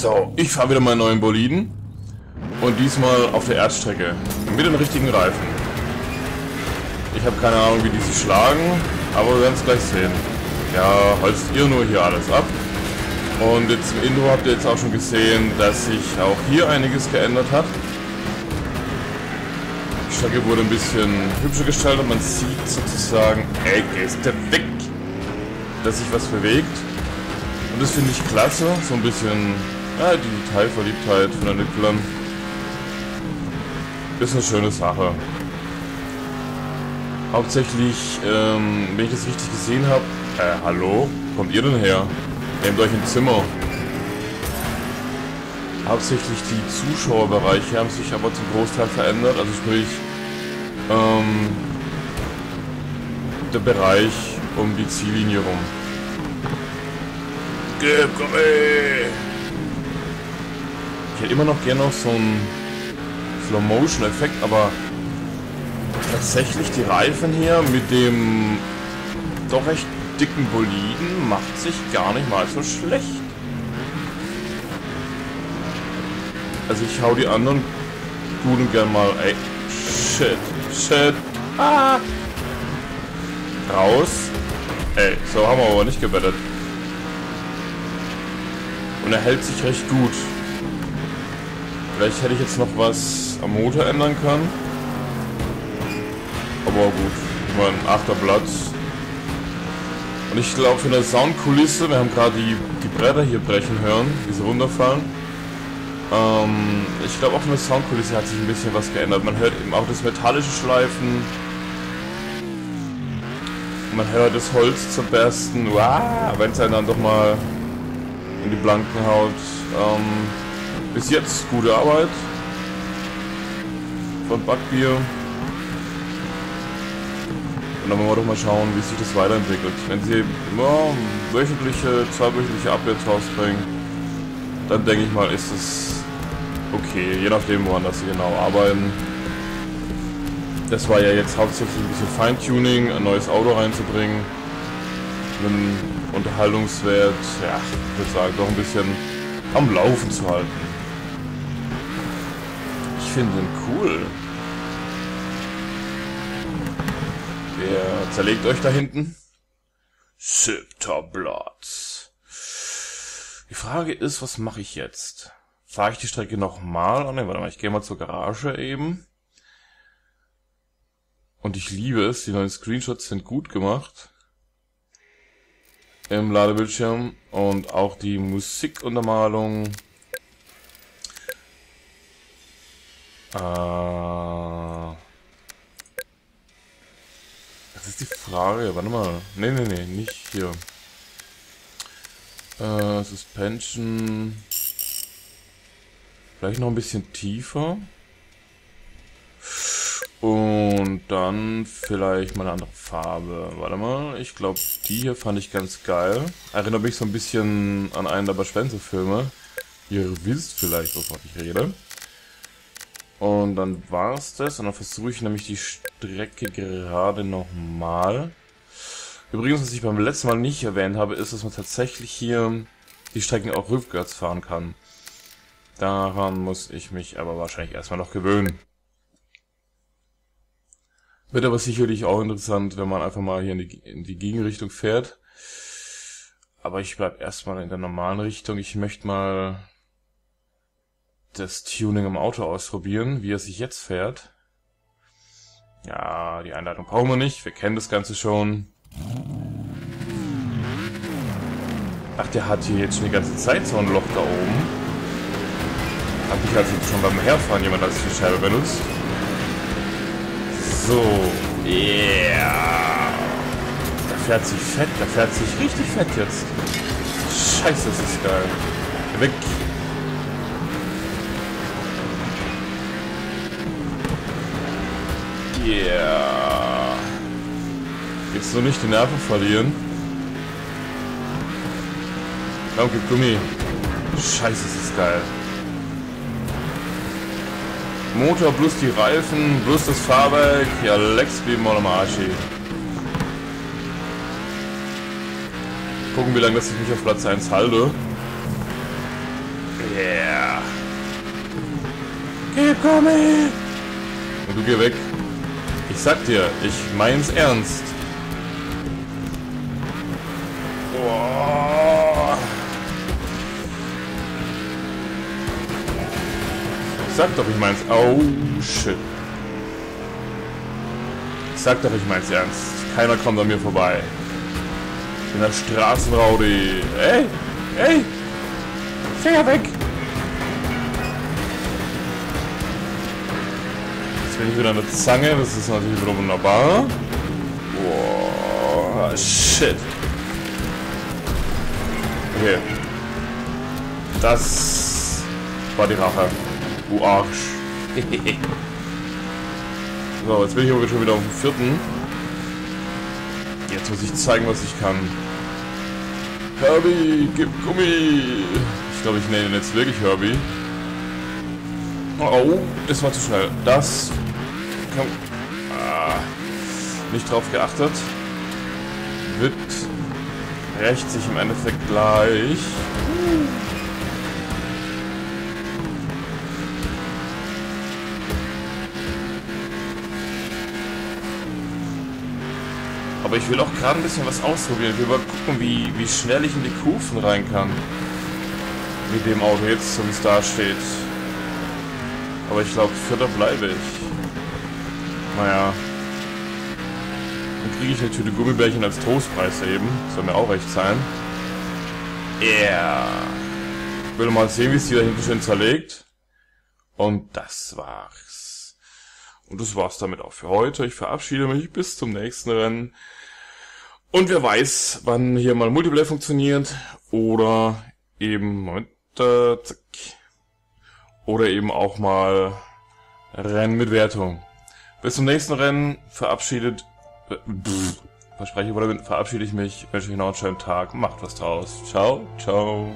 So, ich fahre wieder meinen neuen Boliden. Und diesmal auf der Erdstrecke. Mit den richtigen Reifen. Ich habe keine Ahnung, wie die sich schlagen, aber wir werden es gleich sehen. Ja, holzt ihr nur hier alles ab. Und jetzt im Intro habt ihr jetzt auch schon gesehen, dass sich auch hier einiges geändert hat. Die Strecke wurde ein bisschen hübscher gestaltet. Man sieht sozusagen, ey, gehst du weg, dass sich was bewegt. Und das finde ich klasse. So ein bisschen, ja, die Detailverliebtheit von den Entwicklern. Ist eine schöne Sache. Hauptsächlich, ähm, wenn ich das richtig gesehen habe, äh, hallo, kommt ihr denn her? Nehmt euch ein Zimmer. Hauptsächlich die Zuschauerbereiche haben sich aber zum Großteil verändert, also sprich, ähm, der Bereich um die Ziellinie rum. Gib, komm, ey. Ich hätte immer noch gerne noch so einen Slow-Motion-Effekt, aber tatsächlich die Reifen hier mit dem doch recht dicken Boliden macht sich gar nicht mal so schlecht. Also ich hau die anderen gut und gern mal, ey, shit, shit, ah, raus. Ey, so haben wir aber nicht gebettet. Und er hält sich recht gut. Vielleicht hätte ich jetzt noch was am Motor ändern können. Aber gut, ich meine, achter Platz. Und ich glaube für eine Soundkulisse, wir haben gerade die, die Bretter hier brechen hören, wie sie runterfallen. Ähm, ich glaube auch für eine Soundkulisse hat sich ein bisschen was geändert. Man hört eben auch das metallische Schleifen. Man hört das Holz zerbersten. Wow, wenn es einen dann doch mal in die Blanken haut. Ähm, bis jetzt gute Arbeit von Backbier. Und dann wollen wir doch mal schauen, wie sich das weiterentwickelt. Wenn sie ja, wöchentliche, zweiwöchentliche Updates rausbringen, dann denke ich mal, ist es okay, je nachdem, woran das sie genau arbeiten. Das war ja jetzt hauptsächlich ein bisschen Feintuning, ein neues Auto reinzubringen. Einen Unterhaltungswert, ja, ich würde sagen, doch ein bisschen am Laufen zu halten. Finde ihn cool. Wer zerlegt euch da hinten? Siebter Platz. Die Frage ist, was mache ich jetzt? Fahre ich die Strecke nochmal? Oh ne, warte mal, ich gehe mal zur Garage eben. Und ich liebe es, die neuen Screenshots sind gut gemacht. Im Ladebildschirm. Und auch die Musikuntermalung. Äh das ist die Frage. Warte mal. Nee, nee, nee, nicht hier. Äh, Suspension. Vielleicht noch ein bisschen tiefer. Und dann vielleicht mal eine andere Farbe. Warte mal, ich glaube, die hier fand ich ganz geil. Erinnert mich so ein bisschen an einen der Spencer-Filme. Ihr wisst vielleicht, wovon ich rede. Und dann war es das. Und dann versuche ich nämlich die Strecke gerade nochmal. Übrigens, was ich beim letzten Mal nicht erwähnt habe, ist, dass man tatsächlich hier die Strecken auch rückwärts fahren kann. Daran muss ich mich aber wahrscheinlich erstmal noch gewöhnen. Wird aber sicherlich auch interessant, wenn man einfach mal hier in die, in die Gegenrichtung fährt. Aber ich bleib erstmal in der normalen Richtung. Ich möchte mal das Tuning im Auto ausprobieren, wie er sich jetzt fährt. Ja, die Einleitung brauchen wir nicht, wir kennen das Ganze schon. Ach, der hat hier jetzt schon die ganze Zeit so ein Loch da oben. Hab ich also schon beim Herfahren jemand als die Scheibe benutzt. So, yeah. Der fährt sich fett, der fährt sich richtig fett jetzt. Scheiße, das ist geil. Weg. Yeah. Jetzt nur nicht die Nerven verlieren. Danke, Gummi. Scheiße, ist das geil. Motor plus die Reifen plus das Fahrwerk. Ja, Lex wie Monomachi. Gucken, wie lange ich mich auf Platz 1 halte. Yeah. Gib Gummi! Und du geh weg. Ich sag dir, ich mein's ernst. Boah. Ich sag doch, ich mein's. Oh, shit. Ich sag doch, ich mein's ernst. Keiner kommt an mir vorbei. Ich bin der Straßenraudi. Ey! Ey! Finger weg! Bin ich wieder eine Zange, das ist natürlich wieder wunderbar. Boah, shit. Okay. Das war die Rache. Du Arsch. so, jetzt bin ich aber schon wieder auf dem vierten. Jetzt muss ich zeigen, was ich kann. Herbie, gib Gummi! Ich glaube, ich nenne ihn jetzt wirklich Herbie. Oh, das war zu schnell. Das... Komm. Ah, nicht drauf geachtet. Wird... Rächt sich im Endeffekt gleich. Aber ich will auch gerade ein bisschen was ausprobieren. Ich will mal gucken, wie, wie schnell ich in die Kufen rein kann. Mit dem Auto jetzt, so wie es da steht. Aber ich glaube, vierter bleibe ich. Naja. Dann kriege ich eine Tüte Gummibärchen als Trostpreis eben. Soll mir auch recht sein. Yeah. Ich will mal sehen, wie es die da hinten schön zerlegt. Und das war's. Und das war's damit auch für heute. Ich verabschiede mich bis zum nächsten Rennen. Und wer weiß, wann hier mal Multiplayer funktioniert oder eben Moment, äh, zack, oder eben auch mal Rennen mit Wertung. Bis zum nächsten Rennen verabschiedet, äh, pff, verspreche verabschiede ich mich, wünsche euch noch einen schönen Tag, macht was draus. Ciao, ciao.